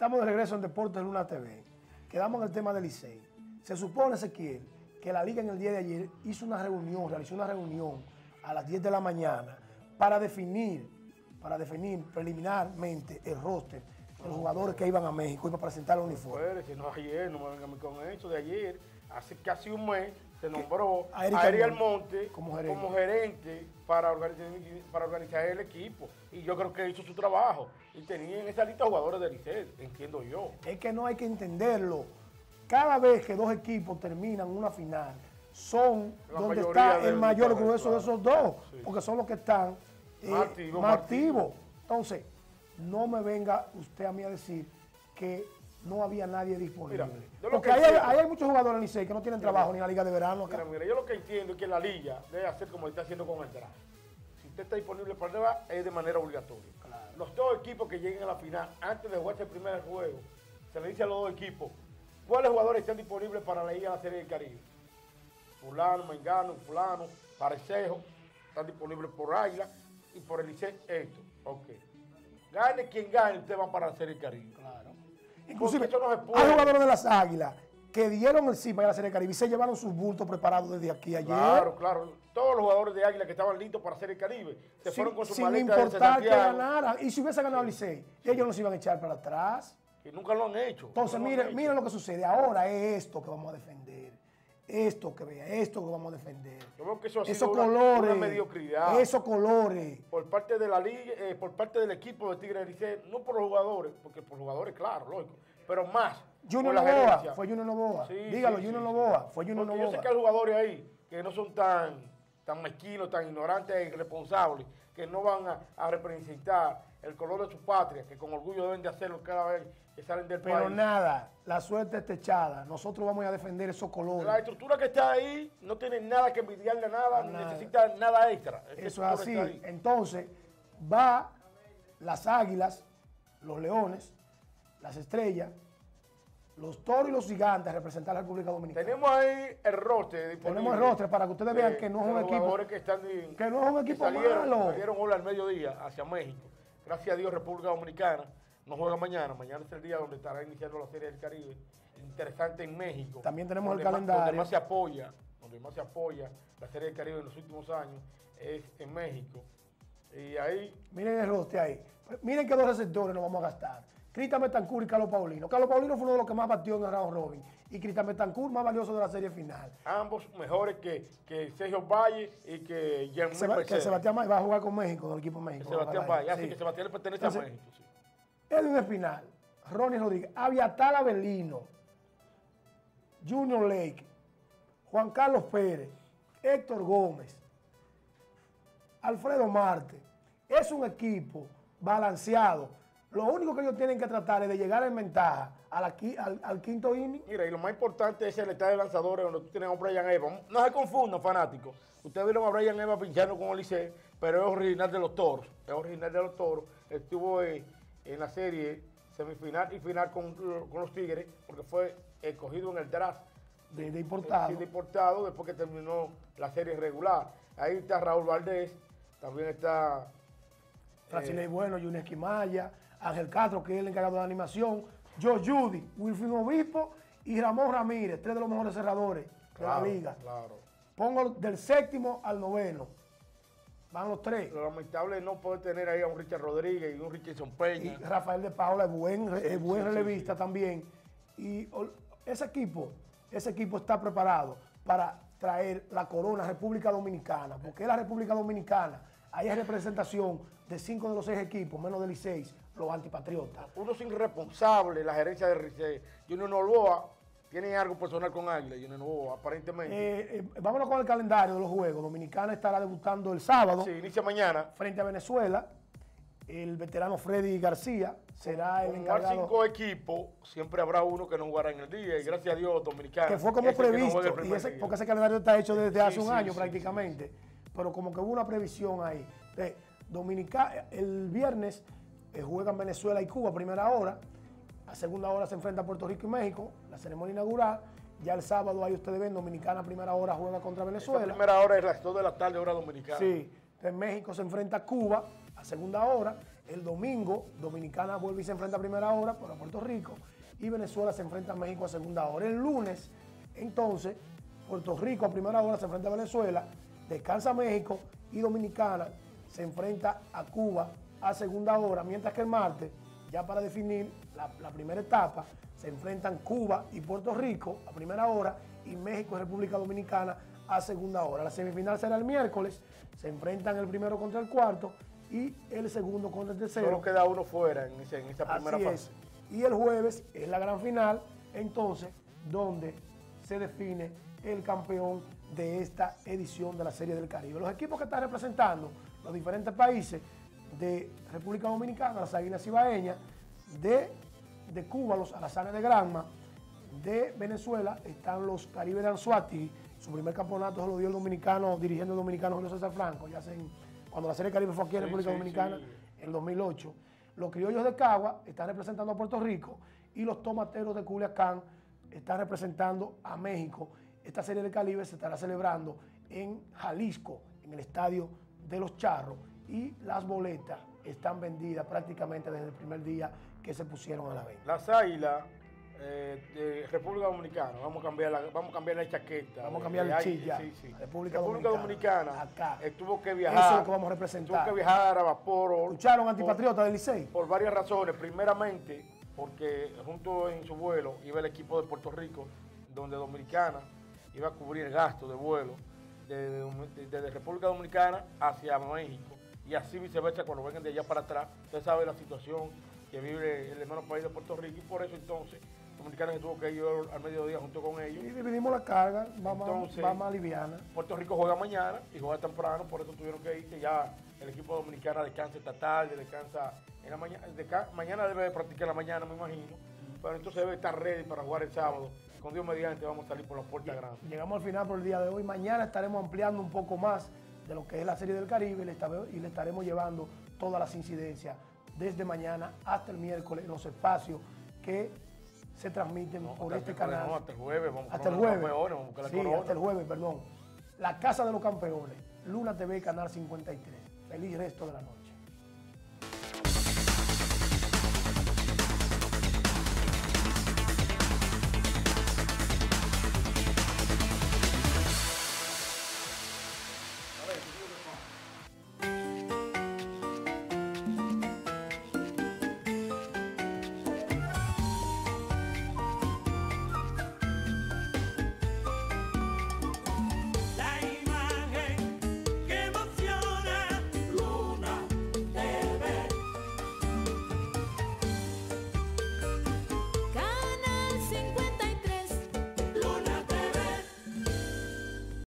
Estamos de regreso en Deportes Luna TV. Quedamos en el tema del Licey. Se supone, Ezequiel, que la liga en el día de ayer hizo una reunión, realizó una reunión a las 10 de la mañana para definir, para definir preliminarmente el roster de los jugadores que iban a México y para presentar el uniforme. No ayer, no me vengan con eso de ayer. Hace casi un mes se nombró A a Eric Almonte Almonte como como gerente. para, organizar, para organizar el equipo. Y yo creo que hizo su trabajo. Y tenía en esa lista jugadores de Licey, entiendo yo. Es que no hay que entenderlo. Cada vez que dos equipos terminan una final, son La donde está el del- mayor grueso de esos dos, sí. porque son los que están eh, Más activos, más más activos. Entonces, no me venga usted a mí a decir que no había nadie disponible. Mira, yo porque que ahí hay, ahí hay muchos jugadores en Licey que no tienen trabajo ni en la Liga de Verano acá. Mira, mira, yo lo que entiendo es que la liga debe hacer como está haciendo con el draft. Si usted está disponible para el draft, es de manera obligatoria. Los dos equipos que lleguen a la final, antes de jugarse el primer juego, se le dice a los dos equipos cuáles jugadores están disponibles para la ir a la Serie del Caribe. Fulano, Mengano, Fulano, Parecejo, están disponibles por Águila y por el Licey esto. Ok. Gane quien gane, usted va para la Serie del Caribe. Claro. Inclusive, no hay jugadores de las Águilas que dieron el sí para ir a la Serie Caribe y se llevaron sus bultos preparados desde aquí ayer. Claro, claro. Todos los jugadores de Águila que estaban listos para hacer el Caribe se fueron con su sin importar que ganaran. Y si hubiese ganado el Licey, ellos no se iban a echar para atrás. que nunca lo han hecho. Entonces, han miren, miren lo que sucede. Ahora es esto que vamos a defender. Esto que vea, esto que vamos a defender. Yo veo que eso ha esos sido una- colores. una mediocridad. Esos colores. Por parte de la liga, eh, por parte del equipo de Tigre Licey, no por los jugadores, porque por jugadores, claro, lógico, pero más. Junior Novoa, fue Junior Novoa. Sí, Dígalo, sí, Junior sí, Novoa, fue Junior Porque Yo sé Novoa. que hay jugadores ahí que no son tan, tan mezquinos, tan ignorantes e irresponsables, que no van a, a representar el color de su patria, que con orgullo deben de hacerlo cada vez que salen del Pero país. nada, la suerte está echada. Nosotros vamos a defender esos La colores. estructura que está ahí no tiene nada que envidiarle a nada, ni necesita nada extra. Eso es así. Entonces, va las águilas, los leones, las estrellas, los toros y los gigantes a representar a la República Dominicana. Tenemos ahí el roster disponible. Tenemos el roster para que ustedes vean que no es un equipo- que, están que no es un que equipo salieron, malo. Salieron hoy al mediodía hacia México. Gracias a Dios, República Dominicana no juega mañana. Mañana es el día donde estará iniciando la Serie del Caribe. Interesante en México. También tenemos el más- calendario. Donde más se apoya, donde más se apoya la Serie del Caribe en los últimos años es en México. Y ahí Miren el roster ahí. Miren qué dos receptores nos vamos a gastar. Cristian Betancourt y Carlos Paulino. Carlos Paulino fue uno de los que más batió en el round robin. Y Cristian Betancourt más valioso de la serie final. ambos mejores que, que Sergio Valle y que Jean Seba- que Sebastián va a jugar con México, con el equipo México. Sebastián. Valle. Así Sí. que Sebastián le pertenece Entonces, a México. sí. Edwin Espinal, Ronnie Rodríguez, Aviatal Avelino, Junior Lake, Juan Carlos Pérez, Héctor Gómez, Alfredo Marte. Es un equipo balanceado. Lo único que ellos tienen que tratar es de llegar en ventaja a la al, al quinto inning. Mira, y lo más importante es el estadio de lanzadores donde tú tienes a un Brian Evans. No se confundan, fanáticos. Ustedes vieron a Brian Evans pinchando con Licey, pero es original de los toros. Es original de los toros. Estuvo eh, en la serie semifinal y final con, con los Tigres, porque fue escogido en el draft De, de importado. De importado después que terminó la serie regular. Ahí está Raúl Valdés, también está Francisco Bueno, Junior Esquimaya, Ángel Castro, que es el encargado de la animación, Joe Judy, Wilfrid Obispo y Ramón Ramírez, tres de los mejores cerradores de la liga. Claro. Pongo del séptimo al noveno. Van los tres. Lo lamentable es no poder tener ahí a un Richard Rodríguez y un Richardson Y Peña. Rafael de Paula es buen, es buen sí, sí, relevista también. Y ese equipo, ese equipo está preparado para traer la corona a República Dominicana, porque es la República Dominicana. Ahí hay representación de cinco de los seis equipos, menos de los seis, los antipatriotas. Uno es irresponsable, la gerencia de. Junior Novoa tiene algo personal con Águila, Junior Novoa, aparentemente. Eh, eh, vámonos con el calendario de los juegos. Dominicana estará debutando el sábado sí, inicia mañana. frente a Venezuela. El veterano Freddy García será el Con jugar encargado. cinco equipos, siempre habrá uno que no jugará en el día. Y gracias a Dios, Dominicana. que fue como no previsto, y ese- porque ese calendario está hecho desde hace un sí, año prácticamente, pero como que hubo una previsión ahí. Dominica, el viernes eh, juegan Venezuela y Cuba, primera hora, a segunda hora se enfrenta Puerto Rico y México, la ceremonia inaugural, ya el sábado ahí ustedes ven, Dominicana primera hora juega contra La Venezuela. primera hora es las 2 de la tarde, hora dominicana. Sí, en México se enfrenta a Cuba a segunda hora, El domingo, Dominicana vuelve y se enfrenta a primera hora por Puerto Rico y Venezuela se enfrenta a México a segunda hora. El lunes, entonces, Puerto Rico a primera hora se enfrenta a Venezuela, descansa México y Dominicana se enfrenta a Cuba a segunda hora, mientras que el martes, ya para definir la, la primera etapa, se enfrentan Cuba y Puerto Rico a primera hora y México y República Dominicana a segunda hora. La semifinal será el miércoles, se enfrentan el primero contra el cuarto y el segundo contra el tercero. Solo queda uno fuera en, esta primera Así fase. es. Y el jueves es la gran final, entonces, donde se define el campeón de esta edición de la Serie del Caribe. Los equipos que están representando los diferentes países de República Dominicana, las Águilas Ibaeñas, de, de Cuba, los Alazanes de Granma, de Venezuela están los Caribe de Anzuati, su primer campeonato se lo dio el dominicano, dirigiendo el dominicano Julio César Franco, ya en- cuando la Serie del Caribe fue aquí en Sí, República sí, Dominicana sí. en el 2008. Los criollos de Cagua están representando a Puerto Rico y los tomateros de Culiacán están representando a México. Esta serie del Caribe se estará celebrando en Jalisco, en el estadio de los Charros, y las boletas están vendidas prácticamente desde el primer día que se pusieron a la venta. Las águilas eh, de República Dominicana, vamos a cambiar la, vamos a cambiar la chaqueta. Vamos a cambiar chip ya. sí, sí. República Dominicana, Dominicana, acá. eh, tuvo que Eso viajar. es lo que vamos a representar. Tuvo que viajar a vapor. o- ¿Escucharon por- antipatriota del Licey? Por varias razones. Primeramente, porque junto en su vuelo iba el equipo de Puerto Rico, donde Dominicana iba a cubrir el gasto de vuelo desde República Dominicana hacia México. Y así viceversa cuando vengan de allá para atrás. Usted sabe la situación que vive el hermano país de Puerto Rico y por eso entonces Dominicana se tuvo que ir al mediodía junto con ellos. Y dividimos la carga, vamos, Entonces- vamos a liviana. Puerto Rico juega mañana y juega temprano, por eso tuvieron que irse. Ya el equipo dominicano descansa esta tarde, descansa en la mañana. mañana debe de practicar la mañana, me imagino. Pero entonces debe estar ready para jugar el sábado. Con Dios mediante vamos a salir por las puertas grandes. Llegamos al final por el día de hoy. Mañana estaremos ampliando un poco más de lo que es la Serie del Caribe y le, estaremos llevando todas las incidencias desde mañana hasta el miércoles en los espacios que se transmiten por este canal. no, hasta el jueves, vamos hasta el jueves. campeones, vamos a la sí, corona. hasta el jueves, perdón. La Casa de los Campeones, Luna TV, Canal 53. Feliz resto de la noche.